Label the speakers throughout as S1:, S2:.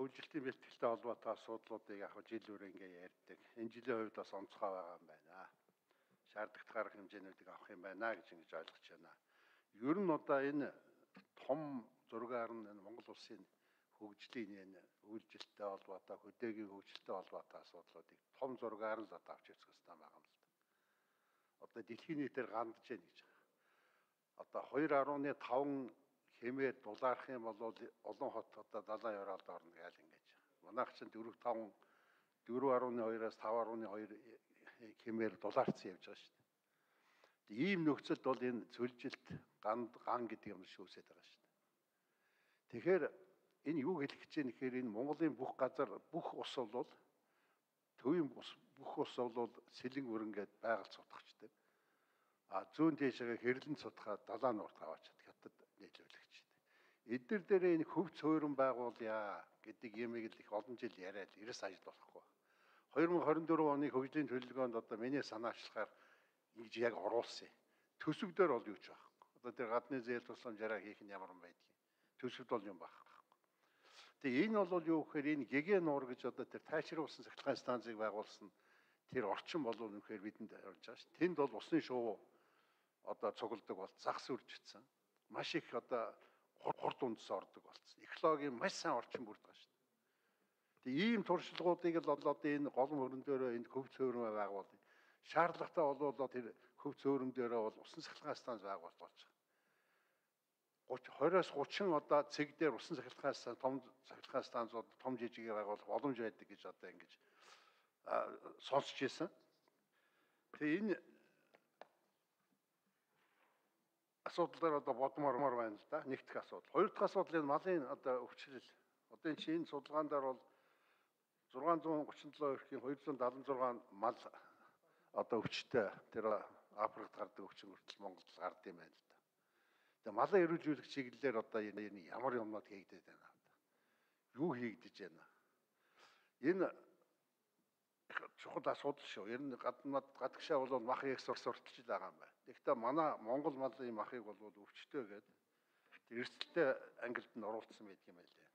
S1: Өвлөлтийн бэлтгэлтэй холбоотой асуудлуудыг яг жил бүр ингээ ярьдаг. Энэ жилийн хувьд бас онцгой байгаа юм байна. Шаардлагатай гарах хэмжээнүүдийг авах юм байна гэж ингэж ойлгож байна. Ер нь одоо энэ том зургаар нь Монгол улсын хөгжлийн энэ үйлчлэлтэй холбоотой хөдөөгийн хөгжилтэй холбоотой асуудлуудыг том зургаар л одоо авч үзэх хэрэгтэй байгаа юм л да. Одоо дэлхийн нийтээр гандж яах гэж. Одоо 2.5 хэмээр дулаарах юм бол олон хот одоо далайн оролд орно гэж ингэж. Манайх чинь 4 5 4.2-аас 5.2 хэмээр дулаарцсан явж байгаа шүү дээ. Ийм нөхцөлд бол энэ цөлжилт ганд ган гэдэг юм шиг үсэж байгаа шүү дээ. Тэгэхээр энэ юу хэлэх гэж байна гэхээр энэ Монголын бүх газар бүх ус бол төвийн бүх ус бол сэлэн өрнгээд байгаль цутгачдаг. А зүүн тийшээ хэрлэн цутгаа далаа нуурт аваачаад хятад нийлүүлэгчтэй. Эдгээр дээрээ энэ хөв цөөрөн байгуулъя гэдэг юмыг л их олон жил яриад эрс ажил болохгүй. 2024 оны хөгжлийн төлөвлөгөөнд одоо миний санаачлахаар ингэж яг оруулсан. Төсөвдөр бол юу ч байхгүй. Одоо тэр гадны зээл тусламжаараа хийх нь ямар юм байдгийг. Төсөвд бол юм байхгүй. Тэгээ энэ бол юу гэхээр энэ ГГ нуур гэж одоо тэр тайшруулсан сахилгаан станцыг байгуулсан тэр орчин бол үнэхээр бидэнд орж байгаа ш. Тэнд бол усны шувуу одоо цугладаг бол загс үржигдсэн. Маш их одоо хурд үндс ордог болсон. Экологийн маш сайн орчин бүрдэж байгаа шүү дээ. Тэгээ ийм туршлагуудыг л одоо энэ гол мөрөн дээрөө энэ хөв цөөрөн байгуулъя. Шаардлагатай болвол тэр хөв цөөрөн дээрээ бол усан сахилгаан станц байгуулж байгаа. 30 20-оос 30 одоо цэг дээр усан сахилгаан станц том сахилгаан станцууд том жижигээ байгуулах боломж байдаг гэж одоо ингэж сонсч ирсэн. Тэгээ энэ асуудлаар одоо бодмоор байна л да. Нэг дахь асуудал. Хоёр дахь асуудал энэ малын одоо өвчлөл. Одоо энэ чинь судалгаан дээр бол 637 эрхийн 276 мал одоо өвчтэй тэр Африкт гардаг өвчин хүртэл Монголд гард юм байна л да. Тэгээ малын эрүүжүүлэх чиглэлээр одоо энэ ямар юмнууд хийгдээд байна. Юу хийгдэж байна? Энэ чухал асуудал шүү. Ер нь гаднаад гадагшаа бол мах их сурталчил байгаа юм байна. Гэхдээ манай Монгол малын махыг бол өвчтөө гэдэг эрсдэлтэй ангилд нь оруулсан байдаг юм байлээ.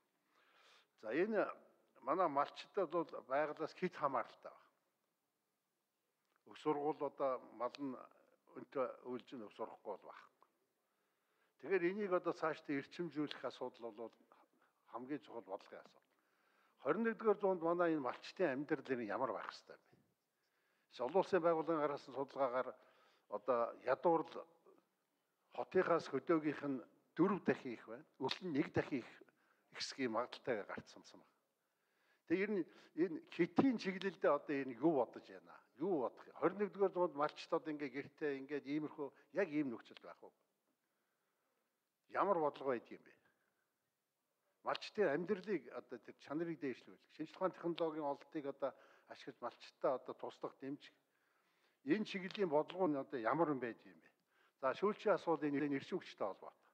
S1: За энэ манай малчтад бол байгалаас хит хамааралтай байна. Өг сургуул одоо мал нь өнтө үйлж нь өг сурахгүй бол баг. Тэгэхээр энийг одоо цаашдаа эрчимжүүлэх асуудал бол хамгийн чухал бодлогын асуудал. 21-р зуунд манай энэ малчтын амьдрал ямар байх хэвээр бэ? Олон улсын байгууллагын гаргасан судалгаагаар одоо ядуурл хотынхаас хөдөөгийнх нь дөрв дахин их байна. Нь нэг дахин их ихсгийн магадaltaй гарцсансан байна. Тэгээ ер нь энэ хэтийн чиглэлдээ одоо энэ юу бодож байна? Юу бодох юм? 21-р зуунд малчтууд ингээ гэртээ ингээд иймэрхүү яг ийм нөхцөл байх уу? Ямар бодлого байдг юм бэ? Малчтын амьдралыг одоо тэр чанарыг дээшлүүлэх, шинжлэх ухааны технологийн ололтыг одоо ашиглаж малчтаа одоо туслах дэмжих. Энэ чиглэлийн бодлого нь одоо ямар юм байж юм бэ? За шүүлчийн асуудал энэ эрчим хүчтэй холбоотой.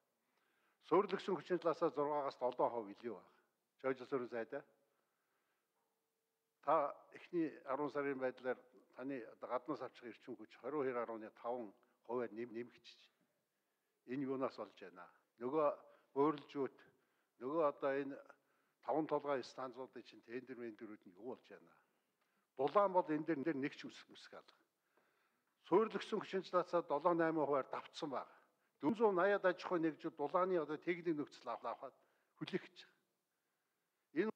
S1: Суурилгсан хүчин талаасаа 6-аас 7% илүү байна. Жойжл суурин сайдаа. Та эхний 10 сарын байдлаар таны гаднаас авчих эрчим хүч 22.5%-аар нэмэгдэж. Энэ юунаас болж байна? Нөгөө өөрлөжүүд Нөгөө одоо энэ таван толгой станцуудын чинь тендер мендерүүд нь юу болж байна? Дулаан бол энэ дээр нэг ч үсэх алга. Суурилгсан хүчин чанараа 7 8 хувиар давтсан баг. 480-аад аж ахуй нэгжүүд дулааны одоо техник нөхцөл авахад хүлээх гэж байна.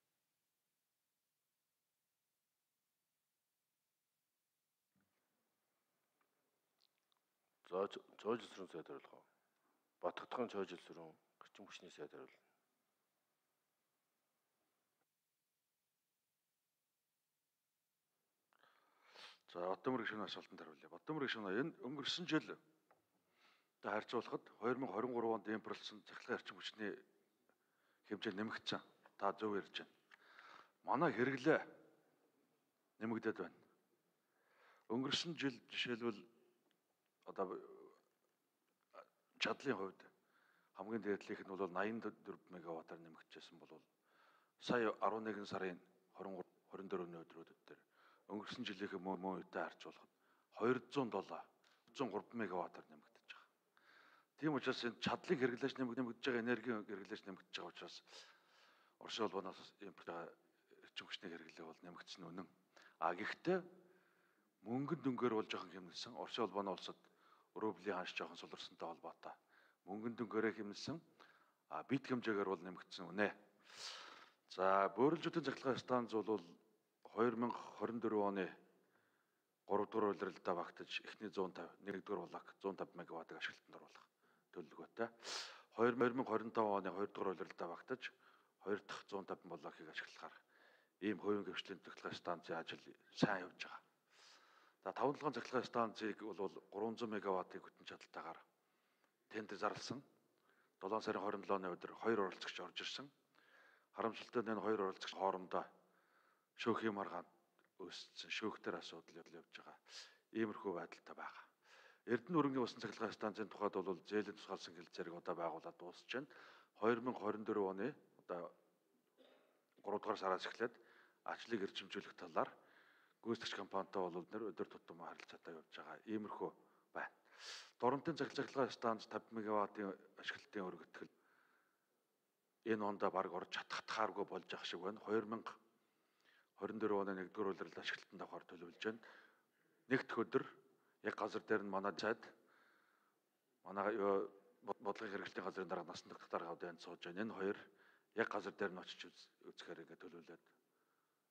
S2: Цоожлсрын сайд хариулах. Батгтхан цоожлсрын гэрчим хүчний сайд хариулна. За Бадамрыг шинэ асуултанд хариулъя. Бадамрыг шинэ энэ өнгөрсөн жил та харьцуулахад 2023 онд импортлсон цахилгаан эрчим хүчний хэмжээ нэмэгдсэн. Та зөв ярьж байна. Манай хэрэглээ нэмэгдээд байна. Өнгөрсөн жил жишээлбэл одоо чадлын хувьд хамгийн дээдлийнх нь бол 84 мегаваттаар нэмэгдэжсэн бол сая 11 сарын 23 24-ний өдрүүдэд дээр өнгөрсөн жилийнхээ мөн мөн үедээ харьцуулахад 207 103 мегаваттаар нэмэгдэж байгаа. Тийм учраас энэ чадлыг хэрэглэж нэмэгдэж байгаа энергийн хэрэглэж нэмэгдэж байгаа учраас Оросын улбанаас импорт эрчим хүчний хэрэглээ бол нэмэгдсэн үнэн. А гэхдээ мөнгөнд дүнгээр бол жоохон хэмнэлсэн. Оросын улбаны улсад рублийн ханш жоохон суларсантай холбоотой. Мөнгөнд дүнгээрээ хэмнэлсэн. А бит хэмжээгээр бол нэмэгдсэн үнэ. За, бөөрөлжүүдийн цахилгаан станц бол 2024 оны 3 дугаар улиралдаа багтаж эхний 150, 1 дугаар блок 150 мегаваттыг ашиглалтанд оруулах төлөвлөгөөтэй. 2025 оны 2 дугаар улиралдаа багтаж 2 дахь 150 блокийг ашиглахаар ийм хувийн гэрчлийн цахилгаан станцын ажил сайн явж байгаа. За 5 дахь цахилгаан станцыг бол 300 мегаваттын хүчин чадалтайгаар тендер зарласан. 7 сарын 27-ны өдөр хоёр оролцогч орж ирсэн. Харамсалтай нь энэ хоёр оролцогч хоорондоо шүүхийн маргаанд өссөн шүүхтэр асуудал явж байгаа. Иймэрхүү байдалтай байгаа. Эрдэнэ өргөний усан цахилгаан станцын тухайд бол зээлийн тусгаалсан хэлцээрийг одоо байгуулад дуусч байна. 2024 оны одоо 3 дугаар сараас эхлээд ажлыг эрчимжүүлэх талаар гүйцэтгэгч компанитай бол нэр өдөр тутам харилцаатай явж байгаа. Иймэрхүү байна. Доронтын цахилгаан станц 50 мегаваттын ашиглалтын өргөтгөл энэ ондоо баг орж чадхтахааргүй болж ах шиг байна. 2000 24 оны 1-р улиралд ашиглалтанд авахар төлөвлөж байна. Нэгдэх өдөр яг газар дээр нь манай цайд манай бодлогын хэрэглэлтийн газрын дарга насан турш дарга удаанд сууж байна. Энэ хоёр яг газар дээр нь очиж үзэхээр ингээд төлөвлөд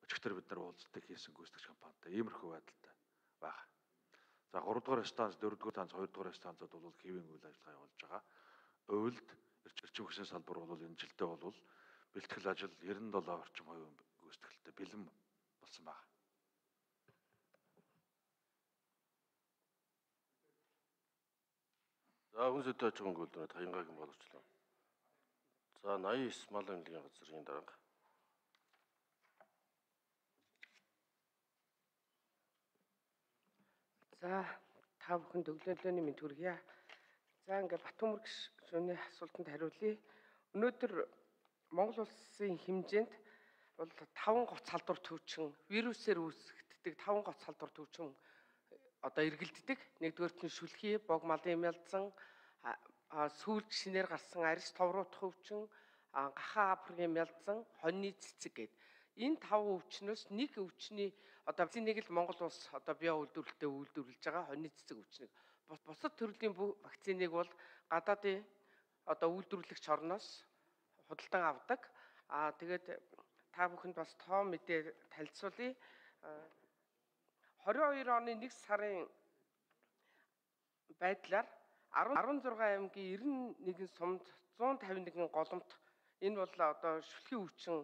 S2: өчигдөр бид нар уулздаг хийсэн гүйцэтгэгч компанитай иймэрхүү байдалтай байна. За 3 дугаар станц, 4 дугаар станц, 2 дугаар станцууд бол хэвийн үйл ажиллагаа явуулж байгаа. Өвөлд эрчим хүчний салбар бол энэ жилдээ бол бэлтгэл ажил 97 орчим хувийн бэлэн болсон байна.
S3: За хүн сэдвээ чугун гүйлдэнэ таянгагийн боловчлоо. За 89 мал эмнэлгийн газрын дарга.
S4: За та бүхэн төглөөлөөний мэд хүргье. За ингээ Батүмөр гишүүний асуултанд хариулъя. Өнөөдөр Монгол улсын хэмжээнд бол 5 гоц халдвар төвчин вирусээр үүсгэгддэг 5 гоц халдвар төвчин одоо эргэлддэг. Нэгдүгээрт нь шүлхий, бог малын мялзан, сүүлж шинээр гарсан арьс товруутх өвчин, гахаа апргийн мялзан, хоньны цэцэг гэд. Энэ тав өвчнөөс нэг өвчний одоо вакциныг л Монгол улс одоо био үйлдвэрлэлтэд үйлдвэрлэж байгаа хоньны цэцэг өвчнийг. Бусад төрлийн вакциныг бол гадаадын одоо үйлдвэрлэгч орноос худалдан авдаг. Аа тэгээд та бүхэнд бас тоо мэдээ танилцуулъя. 22 оны 1 сарын байдлаар 16 аймгийн 91 сумд 151 голомт энэ бол одоо шүлхий өвчин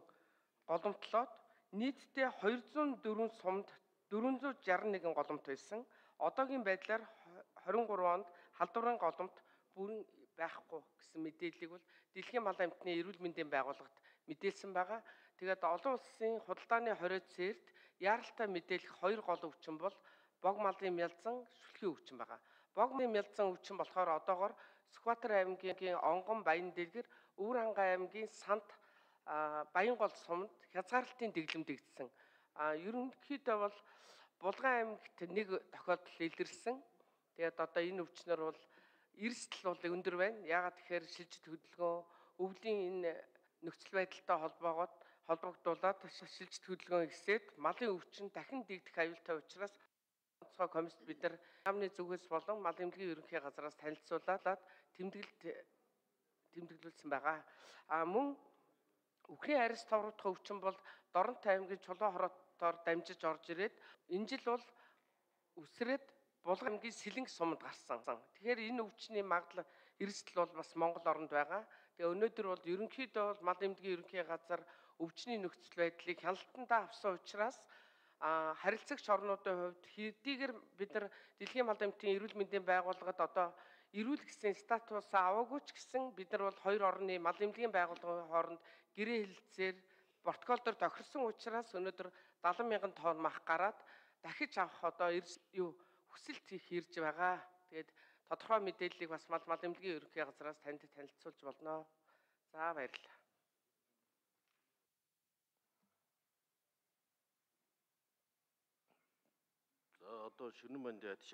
S4: голомтлоод нийтдээ 204 сумд 461 голомт байсан. Одоогийн байдлаар 23 онд халдварын голомт бүрэн байхгүй гэсэн мэдээллийг бол Дэлхийн мал амьтны эрүүл мэндийн байгууллагад мэдээлсэн байгаа. Тэгээд олон улсын худалдааны хориод цэрт яаралтай мэдээлэх хоёр гол өвчин бол бог малын мялзан, шүлхий өвчин байгаа. Бог малын мялзан өвчин болохоор одоогоор Сүхбаатар аймгийн Онгон Баян дэлгэр, Өвөр хангай аймгийн Сант Баянгол сумд хязгаарлалтын дэглэмдэгдсэн. А ерөнхийдөө бол Булган аймагт нэг тохиолдол илэрсэн. Тэгээд одоо энэ өвчнөр бол эрсдэл бол өндөр байна. Яагаад тэгэхээр шилжит хөдөлгөөн өвлийн энэ нөхцөл байдалтай холбоогоод холбогдуулаад шилжит хөдөлгөөн ихсээд малын өвчин дахин дэгдэх аюултай учраас онцгой комисс бид нар намны зүгээс болон мал эмнэлгийн ерөнхий газраас танилцуулаад тэмдэглэлт тэмдэглүүлсэн байгаа. А мөн Үхрийн арьс товруудах өвчин бол Дорнот аймгийн Чулуун хороотоор дамжиж орж ирээд энэ жил бол үсрээд Булган аймгийн Сэлэнг сумд гарсан. Тэгэхээр энэ өвчний магадлал эрсдэл бол бас Монгол оронд байгаа. Тэгээ өнөөдөр бол ерөнхийдөө бол мал эмнэлгийн ерөнхий газар өвчний нөхцөл байдлыг хяналтандаа авсан учраас а харилцагч орнуудын хувьд хэдийгээр бид нар Дэлхийн мал амьтын эрүүл мэндийн байгууллагад одоо эрүүл гэсэн статус аваагүй ч гэсэн бид нар бол хоёр орны мал эмнэлгийн байгууллагын хооронд гэрээ хэлэлцээр протоколдор тохирсон учраас өнөөдөр 70 мянган тонн мах гараад дахиж авах одоо юу хүсэлт их ирж байгаа. Тэгээд тодорхой мэдээллийг бас мал мал эмнэлгийн ерөнхий газраас танд танилцуулж болно. За баярлалаа.
S3: За одоо шүрэн банд